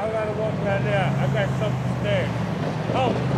I gotta walk around there. I got something to stare. Oh!